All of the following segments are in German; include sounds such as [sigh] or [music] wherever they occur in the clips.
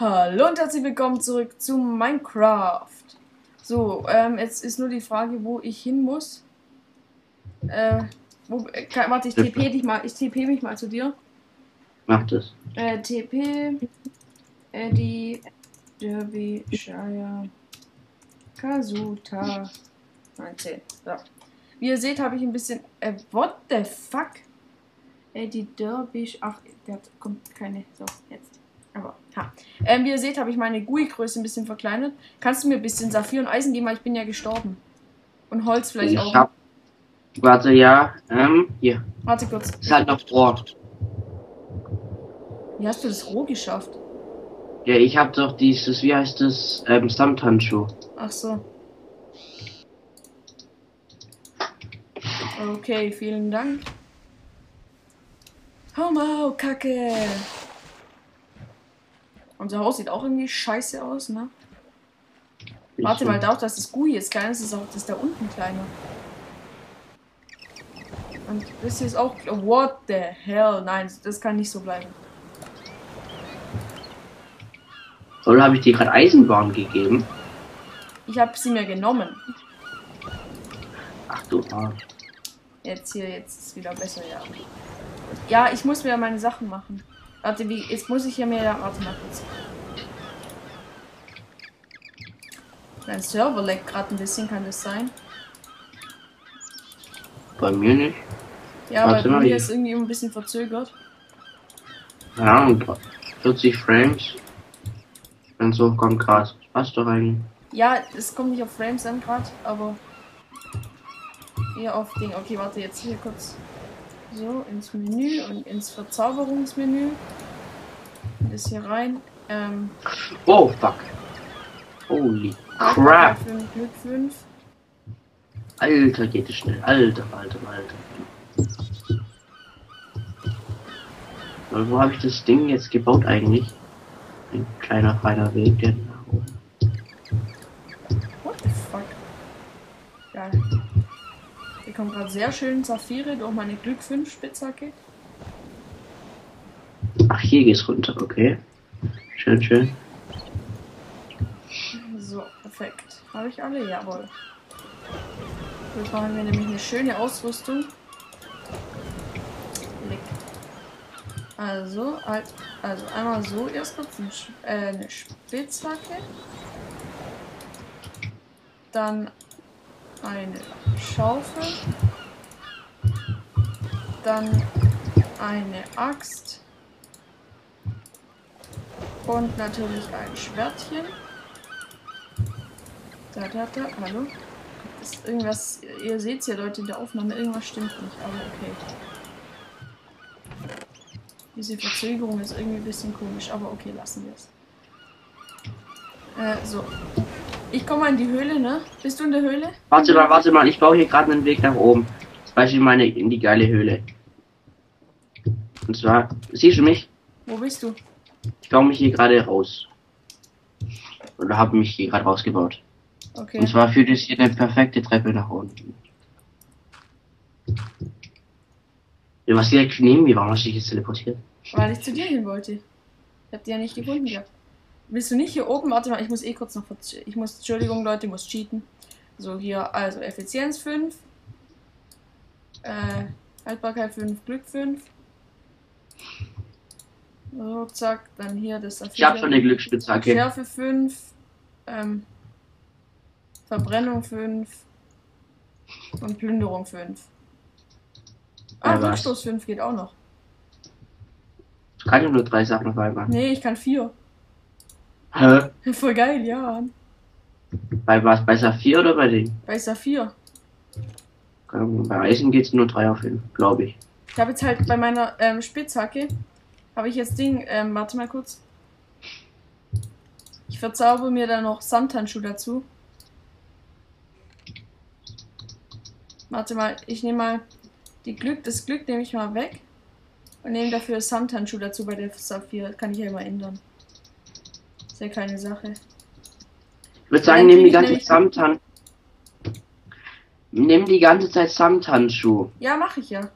Hallo und herzlich willkommen zurück zu Minecraft. So, ähm, jetzt ist nur die Frage, wo ich hin muss. Äh, wo, äh, warte, ich TP dich mal, ich TP mich mal zu dir. Mach das. Äh, TP, Eddie, Derbyshire, Kazuta, 19. So. Wie ihr seht, habe ich ein bisschen, äh, what the fuck? Eddie Derbysh, ach, der kommt keine, so, jetzt. Aber, ha. Ähm, wie ihr seht, habe ich meine GUI-Größe ein bisschen verkleinert. Kannst du mir ein bisschen Saphir und Eisen geben, weil ich bin ja gestorben. Und Holz vielleicht Ich auch. hab. Warte, ja. Ähm, hier. Warte kurz. Ist halt noch Rohr. Wie hast du das roh geschafft? Ja, ich hab doch dieses, wie heißt das, ähm, Samthandschuh. Ach so. Okay, vielen Dank. Homo, Kacke. Unser Haus sieht auch irgendwie scheiße aus, ne? Warte mal, da auch, dass das GUI jetzt klein ist, ist auch das da unten kleiner. Und das hier ist auch. What the hell? Nein, das kann nicht so bleiben. Oder habe ich dir gerade Eisenbahn gegeben? Ich habe sie mir genommen. Ach du Arsch. Jetzt hier, jetzt ist wieder besser, ja. Ja, ich muss wieder meine Sachen machen. Warte, wie, jetzt muss ich hier mir, warte mal kurz. Mein Server leckt gerade ein bisschen, kann das sein? Bei mir nicht. Ja, Warte bei mir ist irgendwie ein bisschen verzögert. Ja, und 40 Frames. Wenn es hochkommt, krass. Passt doch eigentlich. Ja, es kommt nicht auf Frames an gerade, aber eher auf Ding. Okay, warte, jetzt hier kurz so ins Menü und ins Verzauberungsmenü. Das hier rein. Ähm, Oh, fuck. Holy crap. 5, Glück 5. Alter, geht es schnell. Alter, alter, alter. Und wo habe ich das Ding jetzt gebaut eigentlich? Ein kleiner feiner Weg, der Kommt gerade sehr schön Saphire durch meine Glück 5 Spitzhacke. Ach, hier geht's runter, okay. Schön, schön. So, perfekt. Habe ich alle? Jawohl. Jetzt machen wir nämlich eine schöne Ausrüstung. Leck. Also, also einmal so erst kurz äh, eine Spitzhacke. Dann eine Schaufel. Dann eine Axt. Und natürlich ein Schwertchen. Da, da, da, hallo. Ist irgendwas, ihr seht ja Leute in der Aufnahme, irgendwas stimmt nicht, aber okay. Diese Verzögerung ist irgendwie ein bisschen komisch, aber okay, lassen wir es. Äh, so. Ich komme mal in die Höhle, ne? Bist du in der Höhle? Warte mal, warte mal, ich baue hier gerade einen Weg nach oben. Zum Beispiel meine in die geile Höhle. Und zwar, siehst du mich? Wo bist du? Ich baue mich hier gerade raus. Oder habe mich hier gerade rausgebaut. Okay. Und zwar führt es hier eine perfekte Treppe nach unten. Ja, was direkt neben mir war, hast du dich jetzt teleportiert? Weil ich zu dir hin wollte. Ich hab die ja nicht gefunden gehabt. Willst du nicht hier oben? Warte mal, ich muss eh kurz noch. Ich muss, Entschuldigung, Leute, ich muss cheaten. So, hier, also Effizienz 5. Äh, Haltbarkeit 5, Glück 5. So, zack, dann hier das Ich habe schon eine Glücksspitzhacke. Schärfe 5. Ähm, Verbrennung 5. Und Plünderung 5. Ah, Ja? Rückstoß 5 geht auch noch. Kann ich nur drei Sachen auf einmal. Nee, ich kann 4. Hä? Voll geil, ja. Bei was? Bei Saphir oder bei denen? Bei Saphir. Bei Eisen geht's nur drei auf hin, glaube ich. Ich habe jetzt halt bei meiner ähm, Spitzhacke, habe ich jetzt Ding, ähm, warte mal kurz. Ich verzauber mir da noch Samthandschuh dazu. Warte mal, ich nehme mal die Glück, das Glück nehme ich mal weg und nehme dafür Samthandschuh dazu bei der Saphir. Kann ich ja immer ändern. Ist ja keine Sache. Ich würde sagen, nimm die ganze Samthan. Nimm die ganze Zeit Samthandschuh. Ja, mache ich ja.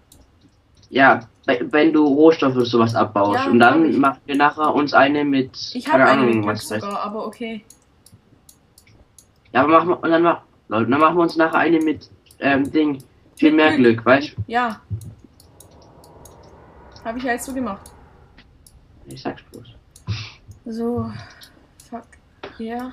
Ja, we- wenn du Rohstoffe oder sowas abbaust. Ja, und dann machen wir nachher uns eine mit. Ich habe keine eine Ahnung, was heißt. sogar, aber okay. Ja, aber machen wir, und dann, mach, Leute, dann machen wir uns nachher eine mit ähm, Ding. Viel Mit mehr Glück. Glück, weißt du? Ja. Habe ich ja jetzt so gemacht. Ich sag's bloß. So. Ja.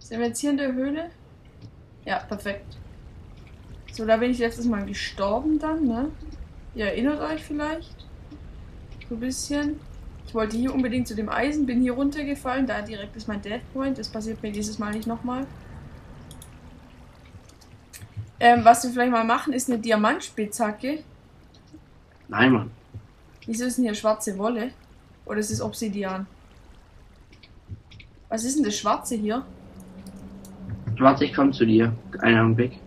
Sind wir jetzt hier in der Höhle? Ja, perfekt. So, da bin ich letztes Mal gestorben dann, ne? Ihr erinnert euch vielleicht? So ein bisschen. Ich wollte hier unbedingt zu dem Eisen, bin hier runtergefallen, da direkt ist mein Death Point. Das passiert mir dieses Mal nicht nochmal. Ähm, was wir vielleicht mal machen, ist eine Diamantspitzhacke. Nein, Mann. Wieso ist denn hier schwarze Wolle? Oder ist es Obsidian? Was ist denn das Schwarze hier? Warte, ich komm zu dir. Einen Augenblick.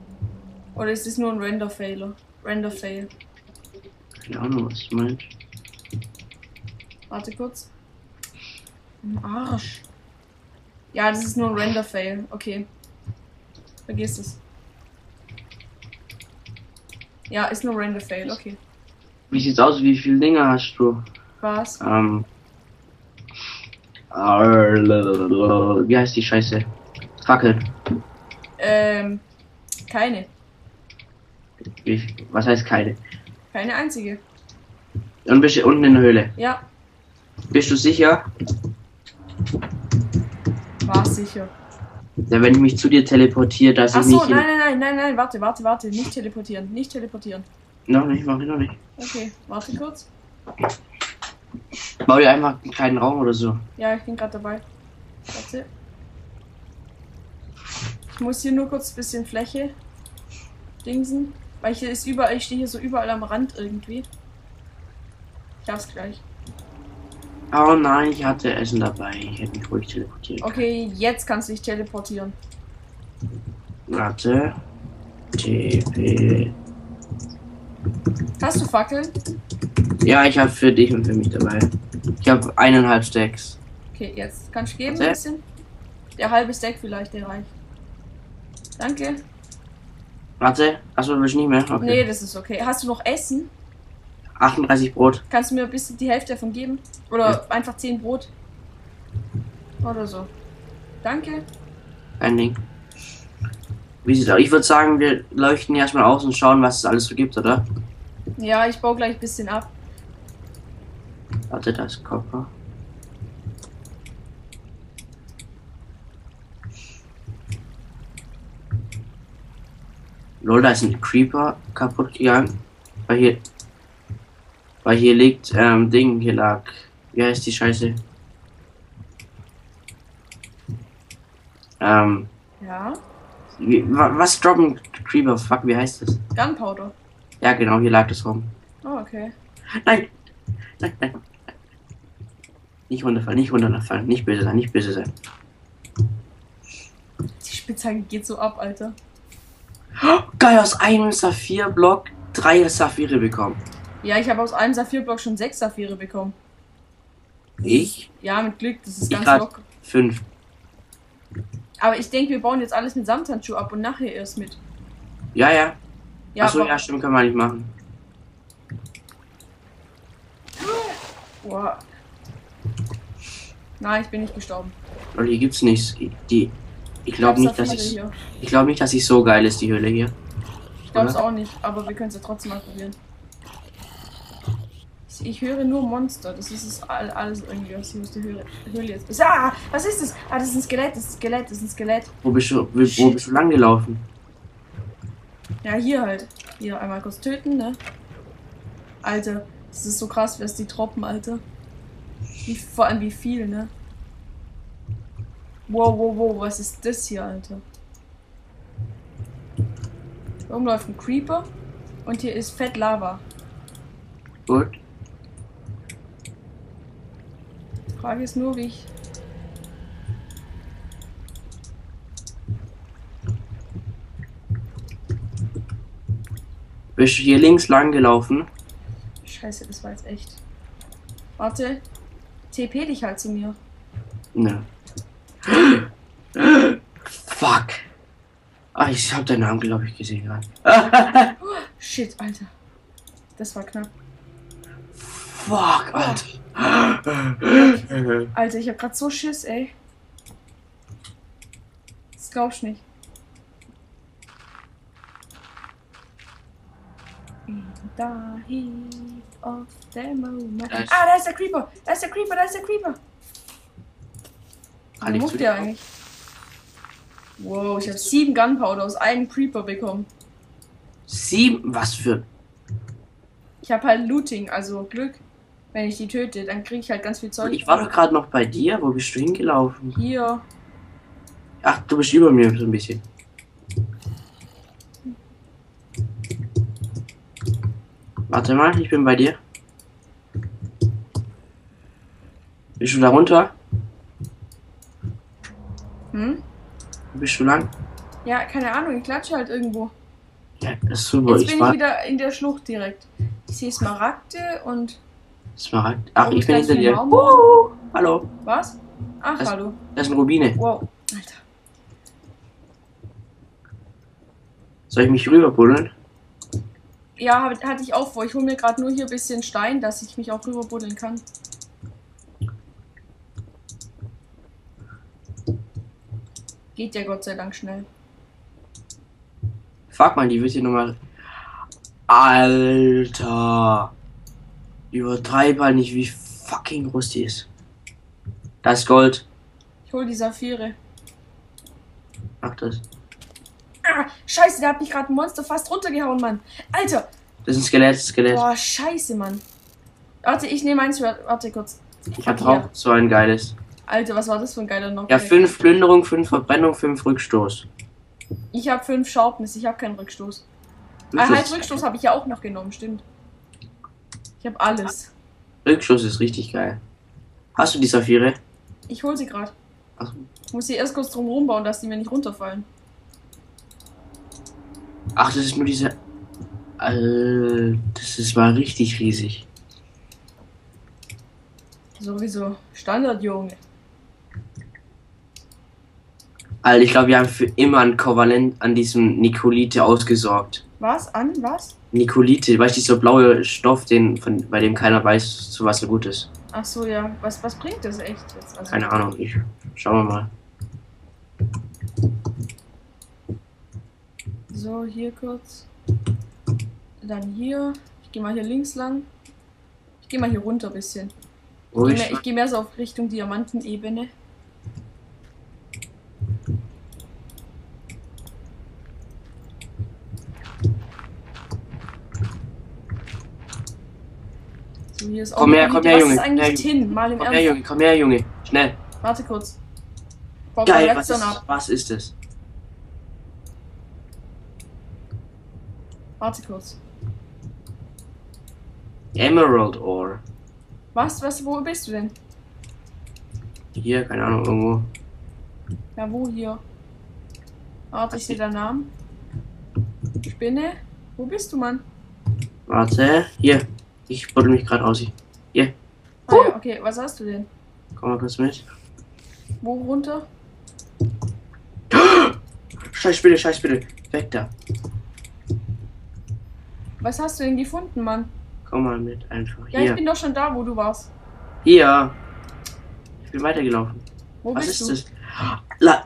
Oder ist es nur ein Render-Failer? Render-Fail. Keine Ahnung, was du meinst. Warte kurz. Im Arsch. Ja, das ist nur ein Render-Fail. Okay. Vergiss es. Ja, ist nur Render-Fail. Okay. Wie sieht's aus? Wie viele Dinge hast du? Was? Ähm. äh, Wie heißt die Scheiße? Fackeln. Ähm, keine. Wie, was heißt keine? Keine einzige. Und bist du unten in der Höhle? Ja, Bist du sicher? war sicher. Ja, wenn ich mich zu dir teleportiere, dass Ach ich so, nicht. nein, in- nein, nein, nein, nein, warte, warte, warte. Nicht teleportieren. Nicht teleportieren. Noch nicht, mach ich noch nicht. Okay, warte kurz. Bau dir einfach einen kleinen Raum oder so. Ja, ich bin gerade dabei. Warte. Ich muss hier nur kurz ein bisschen Fläche dingsen. Weil hier ist überall, ich stehe hier so überall am Rand irgendwie. Ich hab's gleich. Oh nein, ich hatte Essen dabei. Ich hätte mich ruhig teleportiert. Okay, jetzt kannst du dich teleportieren. Warte. TP. Hast du Fackeln? Ja, ich habe für dich und für mich dabei. Ich habe eineinhalb Stacks. Okay, jetzt kannst du geben ein bisschen. Der halbe Stack vielleicht, der reicht. Danke. Warte. Achso, du willst nicht mehr? Okay. Nee, das ist okay. Hast du noch Essen? 38 Brot. Kannst du mir ein bisschen die Hälfte davon geben? Oder einfach 10 Brot? Oder so. Danke. Ein Ding. Wie sieht's aus? Ich würde sagen, wir leuchten erstmal aus und schauen, was es alles so gibt, oder? Ja, ich baue gleich ein bisschen ab. Warte, da ist Kopper. Lol, da ist ein Creeper kaputt gegangen. Weil hier. Weil hier liegt, ähm, Ding, hier lag. Wie heißt die Scheiße? Ähm, Ja. Wie, was droppen Creeper? Fuck, wie heißt das? Gunpowder. Ja, genau, hier lag das rum. Oh, okay. Nein! Nein, nein. Nicht runterfallen, nicht runterfallen, nicht böse sein, nicht böse sein. Die Spitzhacke geht so ab, Alter. Geil, aus einem Saphirblock drei Saphire bekommen. Ja, ich habe aus einem Saphirblock schon sechs Saphire bekommen. Ich? Ja, mit Glück, das ist Ich ganz locker. Fünf. Aber ich denke, wir bauen jetzt alles mit Samthandschuh ab und nachher erst mit. Ja, ja. Ja, Achso, ja, stimmt, kann man nicht machen. Boah. Nein, ich bin nicht gestorben. Weil hier gibt's nichts. Die. Ich glaube nicht, dass ich. hier. Ich glaube nicht, dass ich so geil ist, die Höhle hier. Ich glaube es auch nicht, aber wir können es ja trotzdem mal probieren. Ich, ich höre nur Monster. Das ist es all, alles irgendwie, was hier aus der Höhle, Höhle jetzt ist. Ah, was ist das? Ah, das ist ein Skelett, das ist ein Skelett, das ist ein Skelett. Wo bist du, wo, wo bist du lang gelaufen? Ja, hier halt. Hier einmal kurz töten, ne? Alter, das ist so krass, was die droppen, Alter. Wie, vor allem wie viel, ne? Wow, wow, wow, was ist das hier, Alter? Hier oben läuft ein Creeper und hier ist Fett Lava. Gut. Die Frage ist nur, wie ich. Bist du hier links lang gelaufen? Scheiße, das war jetzt echt. Warte. TP dich halt zu mir. Ne. Fuck. Ah, ich habe deinen Namen, glaube ich, gesehen gerade. Shit, Alter. Das war knapp. Fuck, Alter. Alter, ich hab grad so Schiss, ey. Das glaubst du nicht. In the heat of the moment. Da ist- Ah, da ist der Creeper! Da ist der Creeper, da ist der Creeper! Kann Wo ich muckt zu der eigentlich? Wow, ich habe sieben Gunpowder aus einem Creeper bekommen. Sieben? Was für. Ich habe halt Looting, also Glück. Wenn ich die töte, dann kriege ich halt ganz viel Zeug. Ich war doch gerade noch bei dir. Wo bist du hingelaufen? Hier. Ach, du bist über mir so ein bisschen. Warte mal, ich bin bei dir. Bist du da runter? Hm? Bist du lang? Ja, keine Ahnung, ich klatsche halt irgendwo. Ja, das ist super. Jetzt Ich bin ich war wieder in der Schlucht direkt. Ich sehe Smaragde und. Smaragd. Ach, Und ich bin hinter dir. Uh, hallo, Was? Ach, Das- hallo. das ist eine Rubine. Wow. Alter. Soll ich mich rüber buddeln? Ja, hatte ich auch vor. Ich hole mir gerade nur hier ein bisschen Stein, dass ich mich auch rüber buddeln kann. Geht ja Gott sei Dank schnell. Fuck mal, die wird hier nochmal. Alter. Übertreib halt nicht, wie fucking groß die ist. Das ist Gold. Ich hole die Saphire. Ach, das. Ah, scheiße, da hat mich gerade ein Monster fast runtergehauen, Mann. Alter. Das ist ein Skelett, Skelett. Boah, scheiße, Mann. Warte, ich nehme eins. Warte kurz. Ich hab Hier. auch so ein geiles. Alter, was war das für ein geiler Knockback? Ja, fünf Plünderung, fünf Verbrennung, fünf Rückstoß. Ich habe fünf Sharpness, ich habe keinen Rückstoß. Ah, halt, Rückstoß habe ich ja auch noch genommen, stimmt. Ich habe alles. Rückstoß ist richtig geil. Hast du die Saphire? Ich hol sie gerade. Ich muss sie erst kurz drum rumbauen, dass die mir nicht runterfallen. ach, das ist nur diese. Alter, das ist mal richtig riesig. Sowieso. Standard, Junge. Alter, ich glaube, wir haben für immer ein Kovalent an diesem Nikolite ausgesorgt. Was? An? Was? Nikolite, weißt du, dieser blaue Stoff, den, von, bei dem keiner weiß, zu was er gut ist. Ach so, ja. Was, was bringt das echt jetzt? Also, Keine Ahnung, ich. Schauen wir mal. So, hier kurz. Dann hier. Ich gehe mal hier links lang. Ich gehe mal hier runter ein bisschen. Ich gehe mehr, geh mehr so auf Richtung Diamantenebene. So, hier ist auch Komm her, noch komm her, Was Junge, ist eigentlich komm her, Tin? Mal im Komm her, Ernst. Junge, komm her, Junge. Schnell. Warte kurz. Bau Geil, was ist, ab. was ist es? Warte kurz. Emerald Ore. Was? Was? Wo bist du denn? Hier, keine Ahnung, irgendwo. Ja, wo hier? Warte, ich sehe deinen Namen. Spinne? Wo bist du, Mann? Warte, hier. Ich buddel mich gerade aus. Hier, Ah, ja, okay, was hast du denn? komm mal kurz mit. Wo runter? [gasps] Scheiß bitte, scheiß bitte. Weg da. Was hast du denn gefunden, Mann? Komm mal mit, einfach. Ja, ich Hier. bin doch schon da, wo du warst. Hier. Ich bin weitergelaufen. Wo Was bist ist du? das? [gasps] La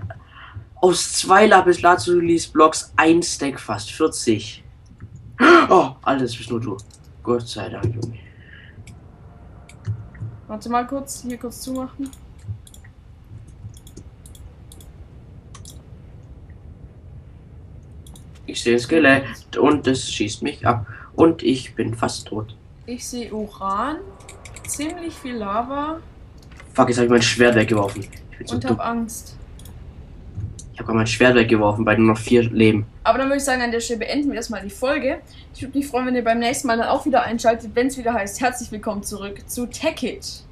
Aus zwei Lapis Lazulis Blocks ein Stack fast. 40. [gasps] Oh, Alter, das bist nur du. Gott sei Dank, Junge. Warte mal kurz, hier kurz zumachen. Ich sehe Skelett und es schießt mich ab. Und ich bin fast tot. Ich sehe Uran, ziemlich viel Lava Fuck, jetzt habe ich mein Schwert weggeworfen. Ich bin so und dumm. hab Angst. Ich habe gerade mein Schwert weggeworfen, bei nur noch vier Leben. Aber dann würde ich sagen, an der Stelle beenden wir erstmal die Folge. Ich würde mich freuen, wenn ihr beim nächsten Mal dann auch wieder einschaltet, wenn es wieder heißt, herzlich willkommen zurück zu Tech It.